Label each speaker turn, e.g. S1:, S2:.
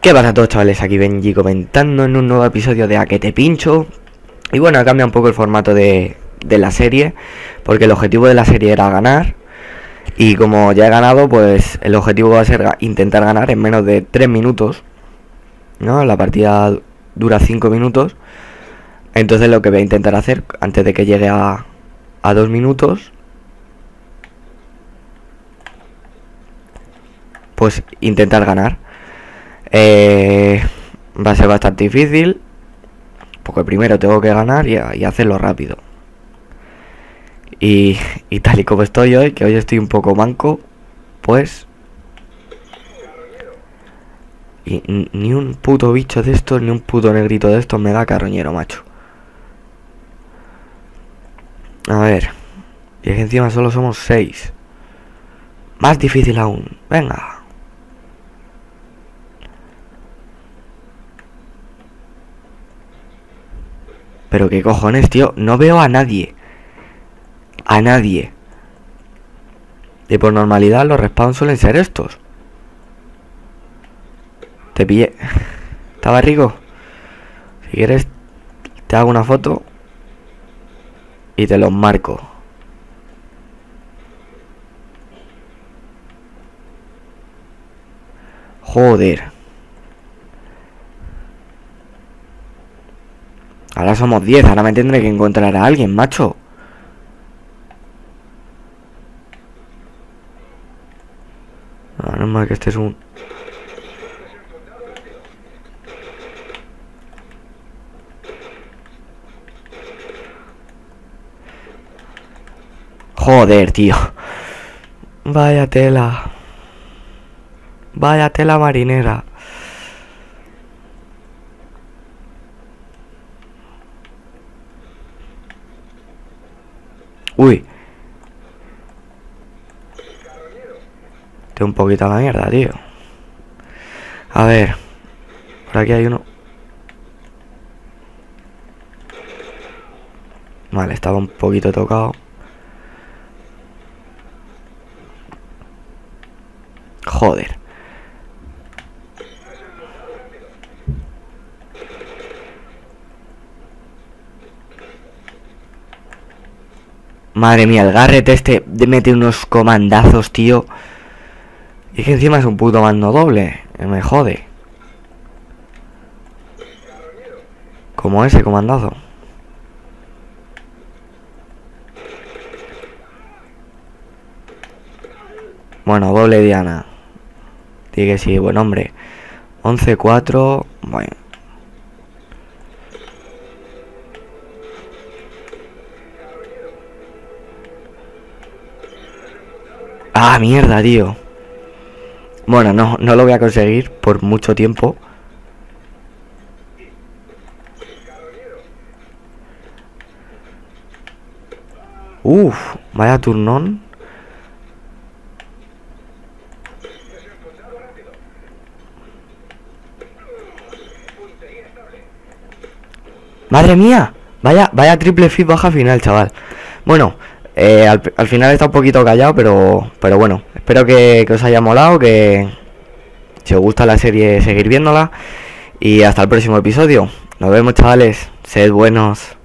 S1: ¿Qué pasa a todos chavales? Aquí Benji comentando en un nuevo episodio de A que te pincho Y bueno, cambia un poco el formato de, de la serie Porque el objetivo de la serie era ganar Y como ya he ganado, pues el objetivo va a ser intentar ganar en menos de 3 minutos ¿No? La partida dura 5 minutos Entonces lo que voy a intentar hacer antes de que llegue a, a 2 minutos Pues intentar ganar eh, va a ser bastante difícil. Porque primero tengo que ganar y, hacerlo rápido. Y, y, tal y como estoy hoy, que hoy estoy un poco manco, pues... Y ni un puto bicho de estos, ni un puto negrito de estos me da carroñero, macho. A ver. Y encima solo somos seis. Más difícil aún. Venga. Pero qué cojones, tío. No veo a nadie. A nadie. Y por normalidad los respawns suelen ser estos. Te pillé. Estaba rico. Si quieres, te hago una foto. Y te los marco. Joder. Ahora somos 10, ahora me tendré que encontrar a alguien, macho. No, no es mal que este es un... Joder, tío. Vaya tela. Vaya tela marinera. Uy. Estoy un poquito a la mierda, tío. A ver. Por aquí hay uno. Vale, estaba un poquito tocado. Joder. Madre mía, el Garret este mete unos comandazos, tío. Y que encima es un puto mando doble. Me jode. Como ese comandazo. Bueno, doble Diana. Dice que sí, buen hombre. 11-4. Bueno. Ah, mierda, tío. Bueno, no, no lo voy a conseguir por mucho tiempo. Uf, vaya turnón. Madre mía, vaya, vaya triple fit baja final, chaval. Bueno, eh, al, final está un poquito callado, pero, pero bueno, espero que, que os haya molado, que si os gusta la serie seguir viéndola. Y hasta el próximo episodio. Nos vemos chavales, sed buenos.